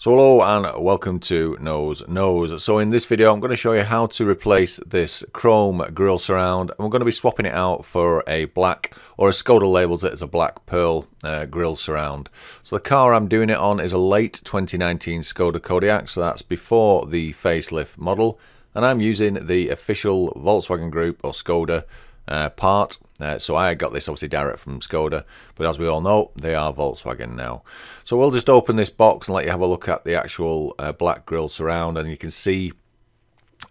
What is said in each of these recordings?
So hello and welcome to Nose Knows. So in this video I'm going to show you how to replace this chrome grille surround and we're going to be swapping it out for a black or a Skoda labels it as a black pearl uh, grille surround. So the car I'm doing it on is a late 2019 Skoda Kodiak so that's before the facelift model and I'm using the official Volkswagen Group or Skoda uh, part. Uh, so I got this obviously direct from Skoda, but as we all know, they are Volkswagen now. So we'll just open this box and let you have a look at the actual uh, black grille surround, and you can see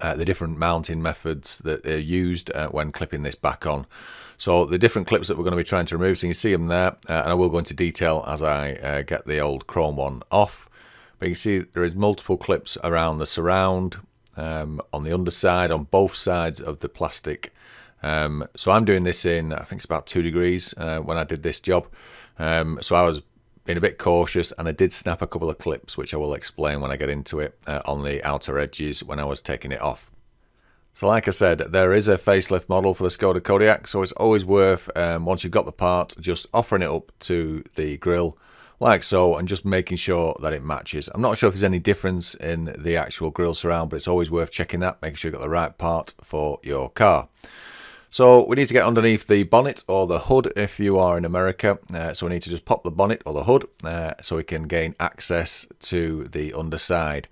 uh, the different mounting methods that are used uh, when clipping this back on. So the different clips that we're going to be trying to remove, so you can see them there, uh, and I will go into detail as I get the old chrome one off. But you can see there is multiple clips around the surround, um, on the underside, on both sides of the plastic um, so I'm doing this in, I think it's about two degrees uh, when I did this job. Um, so I was being a bit cautious and I did snap a couple of clips, which I will explain when I get into it uh, on the outer edges when I was taking it off. So like I said, there is a facelift model for the Skoda Kodiaq, so it's always worth, um, once you've got the part, just offering it up to the grille like so and just making sure that it matches. I'm not sure if there's any difference in the actual grille surround, but it's always worth checking that, making sure you've got the right part for your car. So we need to get underneath the bonnet or the hood if you are in America. Uh, so we need to just pop the bonnet or the hood uh, so we can gain access to the underside.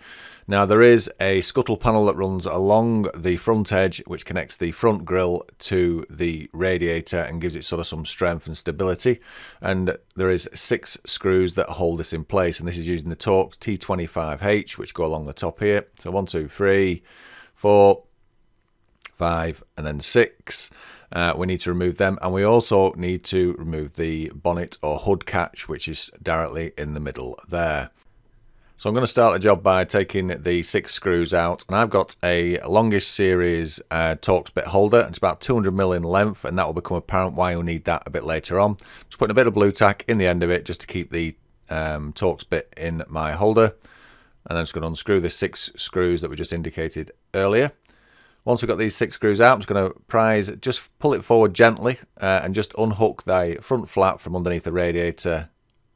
Now there is a scuttle panel that runs along the front edge which connects the front grille to the radiator and gives it sort of some strength and stability. And there is six screws that hold this in place and this is using the Torx T25H which go along the top here. So one, two, three, four, five, and then six. Uh, we need to remove them and we also need to remove the bonnet or hood catch which is directly in the middle there. So I'm going to start the job by taking the six screws out and I've got a longish series uh, Torx bit holder. It's about 200mm in length and that will become apparent why you'll need that a bit later on. Just putting a bit of Blu Tack in the end of it just to keep the um, Torx bit in my holder. And then just going to unscrew the six screws that we just indicated earlier. Once we've got these six screws out, I'm just going to prise, just pull it forward gently uh, and just unhook the front flap from underneath the radiator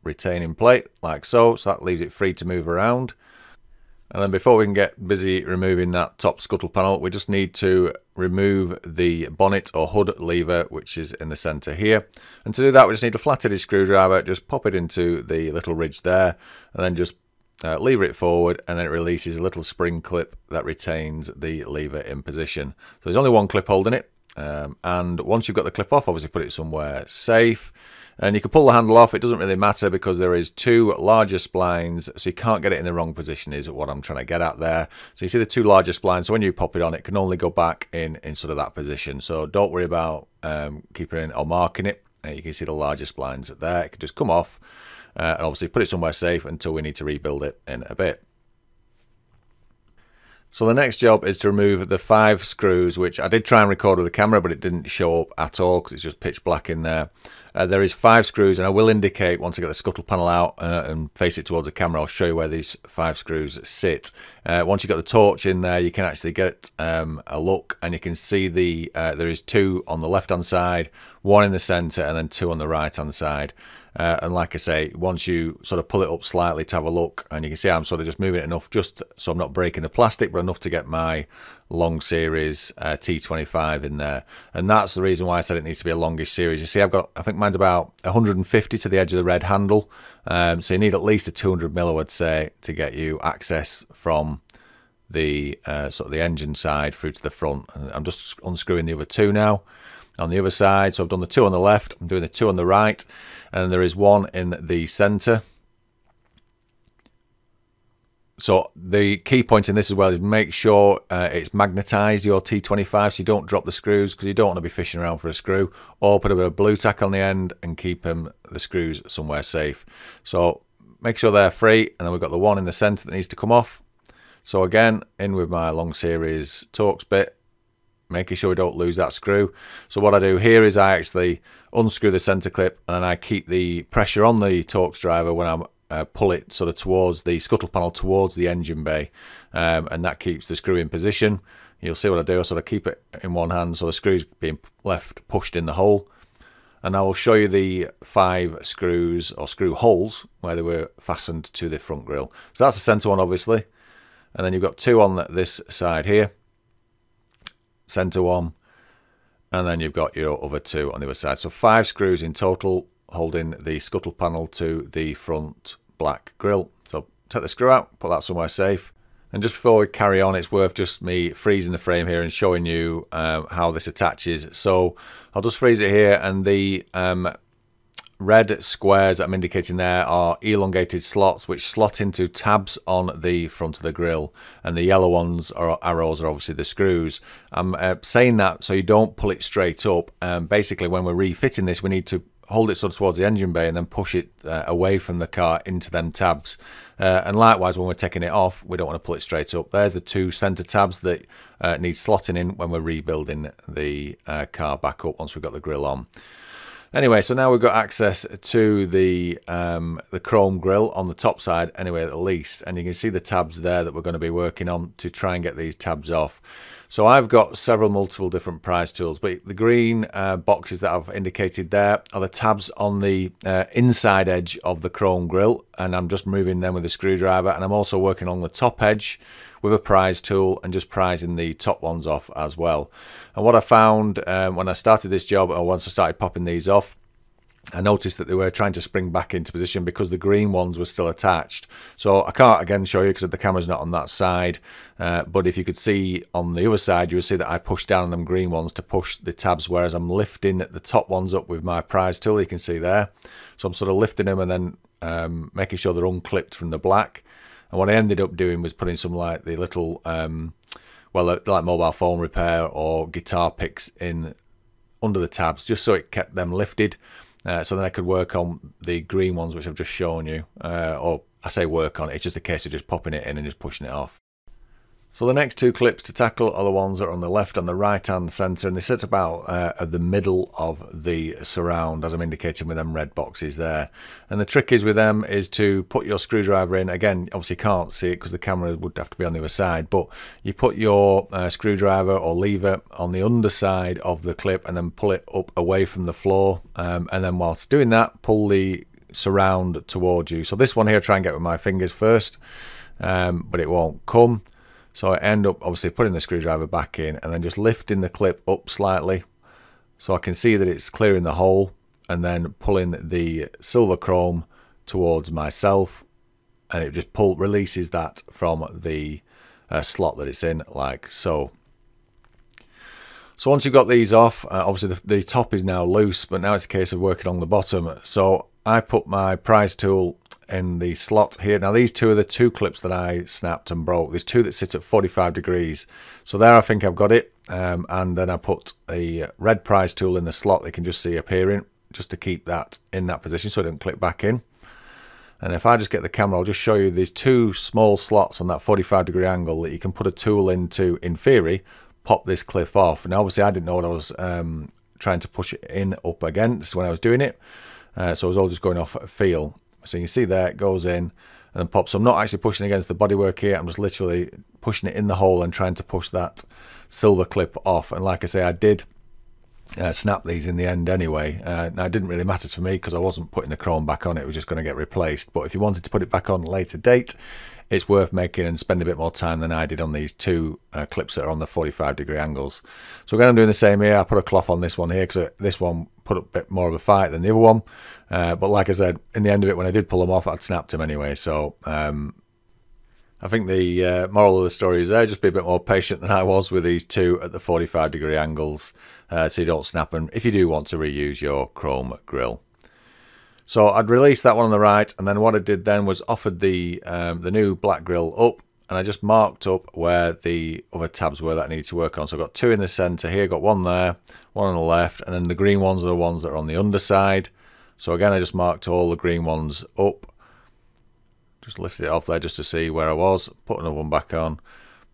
retaining plate, like so. So that leaves it free to move around. And then before we can get busy removing that top scuttle panel, we just need to remove the bonnet or hood lever, which is in the center here. And to do that, we just need a flat-headed screwdriver, just pop it into the little ridge there, and then just uh, lever it forward and then it releases a little spring clip that retains the lever in position. So there's only one clip holding it um, and once you've got the clip off obviously put it somewhere safe. And you can pull the handle off. It doesn't really matter because there is two larger splines so you can't get it in the wrong position is what I'm trying to get at there. So you see the two larger splines so when you pop it on it can only go back in in sort of that position. So don't worry about um, keeping it or marking it. Uh, you can see the larger splines there. It can just come off uh, and obviously put it somewhere safe until we need to rebuild it in a bit. So the next job is to remove the five screws, which I did try and record with the camera, but it didn't show up at all because it's just pitch black in there. Uh, there is five screws, and I will indicate once I get the scuttle panel out uh, and face it towards the camera, I'll show you where these five screws sit. Uh, once you've got the torch in there, you can actually get um, a look, and you can see the uh, there is two on the left-hand side, one in the centre, and then two on the right-hand side. Uh, and like I say, once you sort of pull it up slightly to have a look, and you can see I'm sort of just moving it enough just so I'm not breaking the plastic, but enough to get my long series uh, T25 in there. And that's the reason why I said it needs to be a longish series. You see, I've got, I think mine's about 150 to the edge of the red handle. Um, so you need at least a 200 mil, I would say, to get you access from the uh, sort of the engine side through to the front. And I'm just unscrewing the other two now on the other side. So I've done the two on the left, I'm doing the two on the right and there is one in the center. So the key point in this as well is make sure uh, it's magnetized your T25 so you don't drop the screws because you don't want to be fishing around for a screw or put a bit of Blu Tack on the end and keep them the screws somewhere safe. So make sure they're free and then we've got the one in the center that needs to come off. So again in with my long series Torx bit making sure we don't lose that screw. So what I do here is I actually unscrew the center clip and I keep the pressure on the Torx driver when I uh, pull it sort of towards the scuttle panel towards the engine bay um, and that keeps the screw in position. You'll see what I do, I sort of keep it in one hand so the screw's being left pushed in the hole and I will show you the five screws or screw holes where they were fastened to the front grille. So that's the center one obviously and then you've got two on this side here center one and then you've got your other two on the other side. So five screws in total holding the scuttle panel to the front black grille. So take the screw out, put that somewhere safe. And just before we carry on, it's worth just me freezing the frame here and showing you um, how this attaches. So I'll just freeze it here and the um, red squares that I'm indicating there are elongated slots which slot into tabs on the front of the grille and the yellow ones are arrows are obviously the screws. I'm uh, saying that so you don't pull it straight up um, basically when we're refitting this we need to hold it sort of towards the engine bay and then push it uh, away from the car into them tabs. Uh, and likewise when we're taking it off we don't want to pull it straight up. There's the two center tabs that uh, need slotting in when we're rebuilding the uh, car back up once we've got the grille on Anyway, so now we've got access to the um, the chrome grille on the top side, anyway, at least. And you can see the tabs there that we're going to be working on to try and get these tabs off. So I've got several multiple different prise tools, but the green uh, boxes that I've indicated there are the tabs on the uh, inside edge of the chrome grille, and I'm just moving them with a screwdriver, and I'm also working on the top edge with a prise tool and just prising the top ones off as well. And what I found um, when I started this job, or once I started popping these off, I noticed that they were trying to spring back into position because the green ones were still attached. So I can't again show you because the camera's not on that side. Uh, but if you could see on the other side, you would see that I pushed down on them green ones to push the tabs, whereas I'm lifting the top ones up with my prise tool, you can see there. So I'm sort of lifting them and then um, making sure they're unclipped from the black. And what I ended up doing was putting some like the little, um, well, like mobile phone repair or guitar picks in under the tabs, just so it kept them lifted. Uh, so then I could work on the green ones, which I've just shown you. Uh, or I say work on it, it's just a case of just popping it in and just pushing it off. So the next two clips to tackle are the ones that are on the left and the right hand centre and they sit about uh, at the middle of the surround as I'm indicating with them red boxes there. And the trick is with them is to put your screwdriver in, again obviously can't see it because the camera would have to be on the other side, but you put your uh, screwdriver or lever on the underside of the clip and then pull it up away from the floor um, and then whilst doing that pull the surround towards you. So this one here I try and get with my fingers first um, but it won't come. So I end up obviously putting the screwdriver back in and then just lifting the clip up slightly so I can see that it's clearing the hole and then pulling the silver chrome towards myself and it just pull releases that from the uh, slot that it's in like so. So once you've got these off, uh, obviously the, the top is now loose, but now it's a case of working on the bottom. So I put my prise tool in the slot here. Now these two are the two clips that I snapped and broke. There's two that sit at 45 degrees. So there I think I've got it. Um, and then I put a red prise tool in the slot they can just see appearing just to keep that in that position so it doesn't click back in. And if I just get the camera, I'll just show you these two small slots on that 45 degree angle that you can put a tool into, in theory, pop this clip off. And obviously I didn't know what I was um, trying to push it in up against when I was doing it. Uh, so I was all just going off feel. So you can see there, it goes in and pops. So I'm not actually pushing against the bodywork here. I'm just literally pushing it in the hole and trying to push that silver clip off. And like I say, I did uh, snap these in the end anyway. Uh, now, it didn't really matter to me because I wasn't putting the chrome back on. It was just going to get replaced. But if you wanted to put it back on later date, it's worth making and spend a bit more time than I did on these two uh, clips that are on the 45 degree angles. So again, I'm doing the same here. I put a cloth on this one here because this one put up a bit more of a fight than the other one. Uh, but like I said, in the end of it, when I did pull them off, I'd snapped them anyway. So um, I think the uh, moral of the story is there, just be a bit more patient than I was with these two at the 45 degree angles uh, so you don't snap them if you do want to reuse your chrome grille. So I'd released that one on the right and then what I did then was offered the, um, the new black grille up and I just marked up where the other tabs were that I needed to work on. So I've got two in the center here, got one there, one on the left, and then the green ones are the ones that are on the underside. So again, I just marked all the green ones up. Just lifted it off there just to see where I was, put another one back on,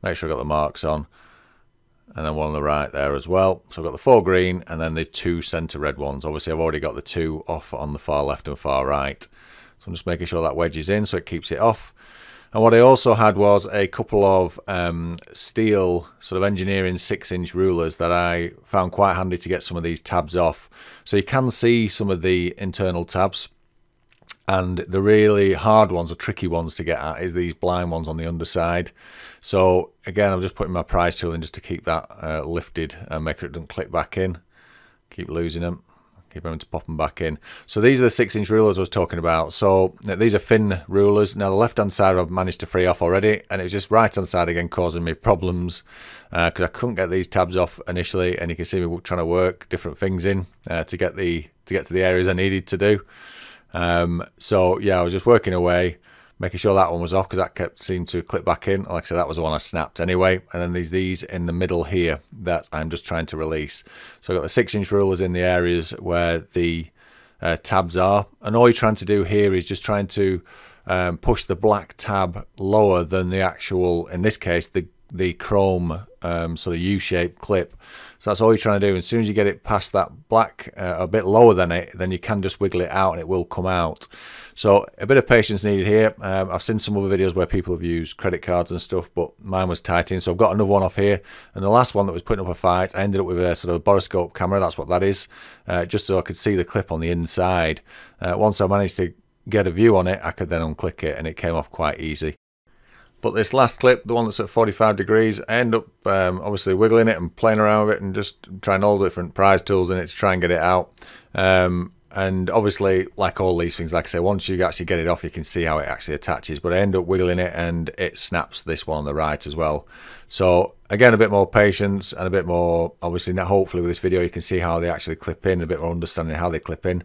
make sure I got the marks on, and then one on the right there as well. So I've got the four green and then the two center red ones. Obviously, I've already got the two off on the far left and far right. So I'm just making sure that wedge is in so it keeps it off. And what I also had was a couple of um, steel sort of engineering six inch rulers that I found quite handy to get some of these tabs off. So you can see some of the internal tabs and the really hard ones or tricky ones to get at is these blind ones on the underside. So again, I'm just putting my prise tool in just to keep that uh, lifted and make sure it doesn't click back in. Keep losing them having to pop them back in. So these are the six inch rulers I was talking about. So these are fin rulers. Now the left hand side I've managed to free off already and it was just right hand side again causing me problems because uh, I couldn't get these tabs off initially and you can see me trying to work different things in uh, to get the to get to the areas I needed to do. Um, so yeah, I was just working away making sure that one was off because that kept seemed to clip back in. Like I said, that was the one I snapped anyway. And then there's these in the middle here that I'm just trying to release. So I've got the six inch rulers in the areas where the uh, tabs are. And all you're trying to do here is just trying to um, push the black tab lower than the actual, in this case, the the chrome um, sort of U-shaped clip. So that's all you're trying to do. As soon as you get it past that black, uh, a bit lower than it, then you can just wiggle it out and it will come out. So a bit of patience needed here. Um, I've seen some other videos where people have used credit cards and stuff, but mine was tight in. So I've got another one off here. And the last one that was putting up a fight, I ended up with a sort of borescope camera. That's what that is. Uh, just so I could see the clip on the inside. Uh, once I managed to get a view on it, I could then unclick it and it came off quite easy. But this last clip, the one that's at 45 degrees, I end up um, obviously wiggling it and playing around with it and just trying all the different prise tools in it to try and get it out. Um, and obviously, like all these things, like I say, once you actually get it off, you can see how it actually attaches. But I end up wiggling it and it snaps this one on the right as well. So again, a bit more patience and a bit more, obviously, now hopefully with this video, you can see how they actually clip in, a bit more understanding how they clip in.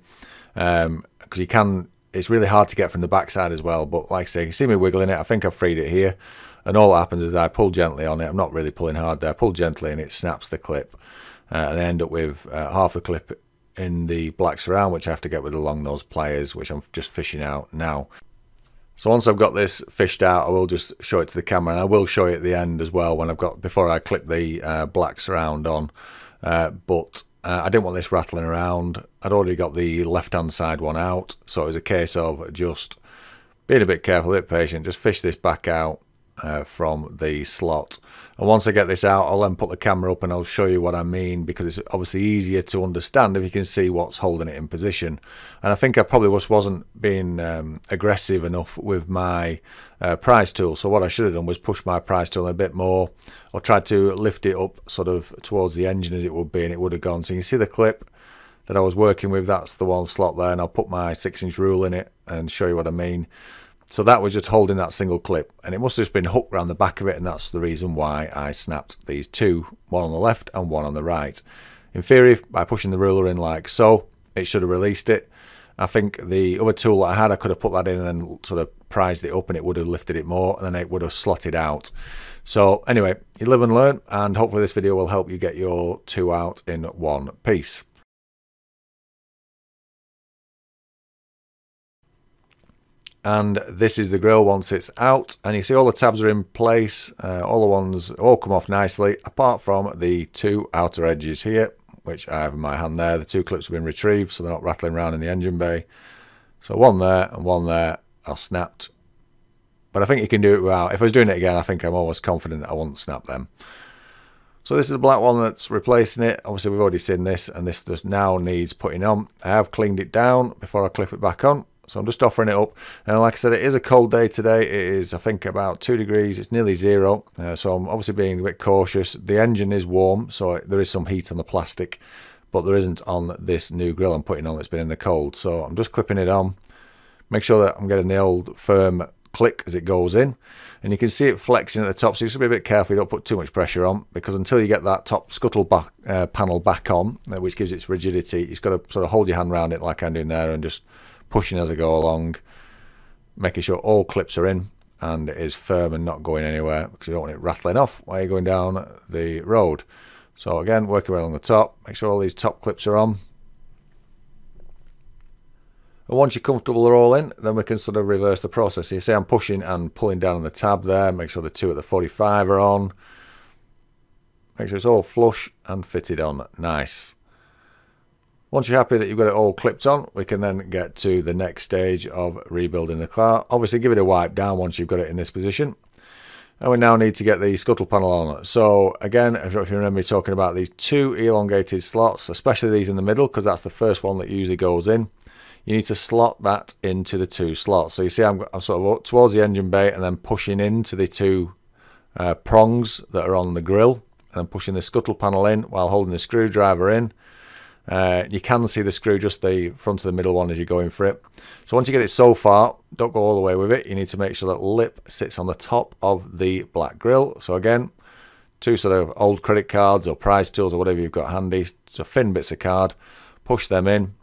Because um, you can it's really hard to get from the backside as well. But like I say, you see me wiggling it. I think I've freed it here. And all that happens is I pull gently on it. I'm not really pulling hard there. I pull gently and it snaps the clip. Uh, and I end up with uh, half the clip in the black surround, which I have to get with the long nose pliers, which I'm just fishing out now. So once I've got this fished out, I will just show it to the camera, and I will show you at the end as well when I've got before I clip the uh, black surround on. Uh, but uh, I didn't want this rattling around. I'd already got the left-hand side one out, so it was a case of just being a bit careful, a bit patient, just fish this back out uh, from the slot. And once I get this out, I'll then put the camera up and I'll show you what I mean because it's obviously easier to understand if you can see what's holding it in position. And I think I probably was, wasn't being um, aggressive enough with my uh, prise tool. So what I should have done was push my prise tool a bit more or try to lift it up sort of towards the engine as it would be and it would have gone. So you can see the clip that I was working with, that's the one slot there and I'll put my six inch rule in it and show you what I mean. So that was just holding that single clip and it must have just been hooked around the back of it and that's the reason why I snapped these two, one on the left and one on the right. In theory, by pushing the ruler in like so, it should have released it. I think the other tool that I had, I could have put that in and then sort of prised it up and it would have lifted it more and then it would have slotted out. So anyway, you live and learn and hopefully this video will help you get your two out in one piece. And this is the grille once it's out. And you see all the tabs are in place uh, all the ones all come off nicely apart from the two outer edges here which I have in my hand there. The two clips have been retrieved so they're not rattling around in the engine bay. So one there and one there are snapped. But I think you can do it without if I was doing it again I think I'm almost confident I won't snap them. So this is the black one that's replacing it. Obviously we've already seen this and this just now needs putting on. I have cleaned it down before I clip it back on so I'm just offering it up. And like I said, it is a cold day today. It is, I think, about two degrees. It's nearly zero. Uh, so I'm obviously being a bit cautious. The engine is warm, so there is some heat on the plastic, but there isn't on this new grille I'm putting on that's been in the cold. So I'm just clipping it on. Make sure that I'm getting the old firm click as it goes in. And you can see it flexing at the top, so you should be a bit careful you don't put too much pressure on, because until you get that top scuttle back, uh, panel back on, uh, which gives its rigidity, you've got to sort of hold your hand around it like I'm doing there and just pushing as I go along, making sure all clips are in and it is firm and not going anywhere because you don't want it rattling off while you're going down the road. So again, working along the top, make sure all these top clips are on. And once you're comfortable they're all in, then we can sort of reverse the process. So you see I'm pushing and pulling down on the tab there, make sure the two at the 45 are on. Make sure it's all flush and fitted on nice. Once you're happy that you've got it all clipped on, we can then get to the next stage of rebuilding the car. Obviously give it a wipe down once you've got it in this position. And we now need to get the scuttle panel on. So again, if you remember me talking about these two elongated slots, especially these in the middle, because that's the first one that usually goes in. You need to slot that into the two slots. So you see I'm, I'm sort of towards the engine bay and then pushing into the two uh, prongs that are on the grille and pushing the scuttle panel in while holding the screwdriver in uh, you can see the screw just the front of the middle one as you're going for it. So once you get it so far, don't go all the way with it. You need to make sure that lip sits on the top of the black grille. So again, two sort of old credit cards or prise tools or whatever you've got handy. So thin bits of card, push them in.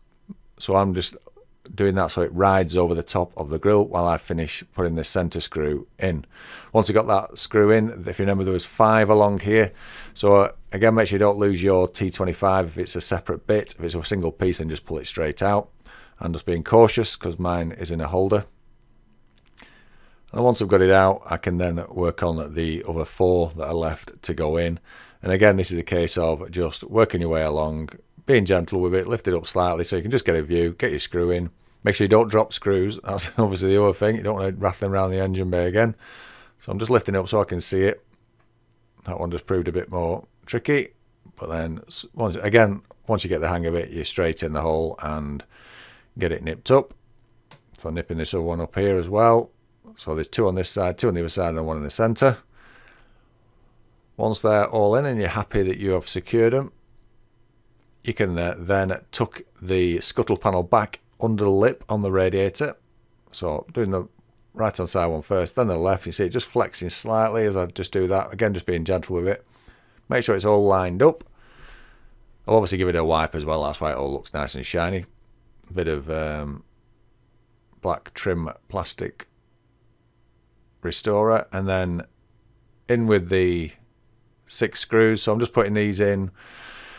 So I'm just doing that so it rides over the top of the grille while I finish putting the center screw in. Once you got that screw in, if you remember there was five along here. So uh, again, make sure you don't lose your T25 if it's a separate bit. If it's a single piece, then just pull it straight out. I'm just being cautious because mine is in a holder. And once I've got it out, I can then work on the other four that are left to go in. And again, this is a case of just working your way along, being gentle with it, lift it up slightly so you can just get a view, get your screw in. Make sure you don't drop screws. That's obviously the other thing. You don't want to rattling around the engine bay again. So I'm just lifting it up so I can see it. That one just proved a bit more tricky. But then, once again, once you get the hang of it, you straighten the hole and get it nipped up. So nipping this other one up here as well. So there's two on this side, two on the other side, and one in the centre. Once they're all in and you're happy that you have secured them, you can uh, then tuck the scuttle panel back under the lip on the radiator. So doing the right hand side one first, then the left, you see it just flexing slightly as I just do that. Again, just being gentle with it. Make sure it's all lined up. I'll obviously give it a wipe as well, that's why it all looks nice and shiny. A bit of um, black trim plastic restorer and then in with the six screws. So I'm just putting these in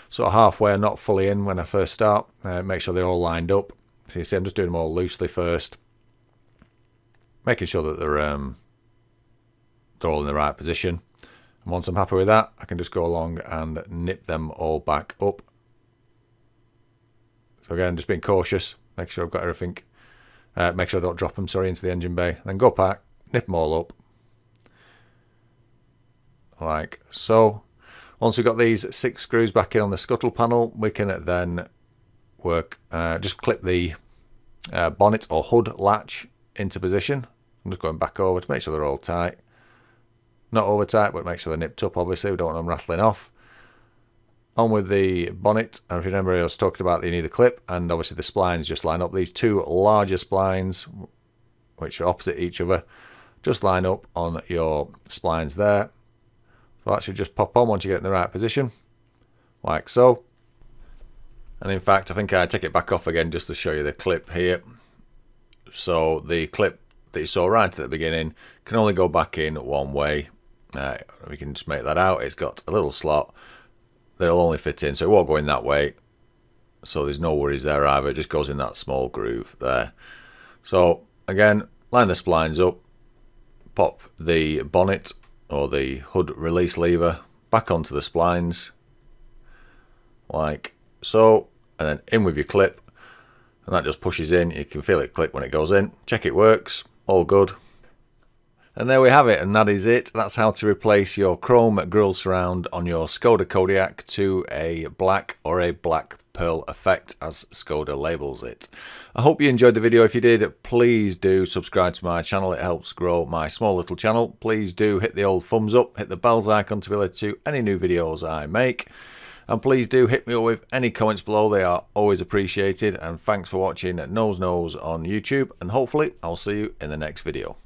sort of halfway, not fully in when I first start. Uh, make sure they're all lined up. So you see, I'm just doing them all loosely first, making sure that they're um, they're all in the right position. And once I'm happy with that, I can just go along and nip them all back up. So again, just being cautious, make sure I've got everything. Uh, make sure I don't drop them, sorry, into the engine bay. Then go back, nip them all up. Like so. Once we've got these six screws back in on the scuttle panel, we can then work, uh, just clip the uh, bonnet or hood latch into position. I'm just going back over to make sure they're all tight. Not over tight, but make sure they're nipped up, obviously. We don't want them rattling off. On with the bonnet. And if you remember, I was talking about you need the clip, and obviously the splines just line up. These two larger splines, which are opposite each other, just line up on your splines there. So that should just pop on once you get in the right position, like so. And in fact, I think I take it back off again just to show you the clip here. So the clip that you saw right at the beginning can only go back in one way. Uh, we can just make that out. It's got a little slot that'll only fit in, so it won't go in that way. So there's no worries there either. It just goes in that small groove there. So again, line the splines up, pop the bonnet or the hood release lever back onto the splines like so and then in with your clip and that just pushes in you can feel it click when it goes in check it works all good and there we have it and that is it that's how to replace your chrome grille surround on your Skoda Kodiak to a black or a black pearl effect as Skoda labels it. I hope you enjoyed the video. If you did, please do subscribe to my channel. It helps grow my small little channel. Please do hit the old thumbs up, hit the bells icon to be alerted to any new videos I make. And please do hit me up with any comments below. They are always appreciated. And thanks for watching Nose Knows on YouTube. And hopefully I'll see you in the next video.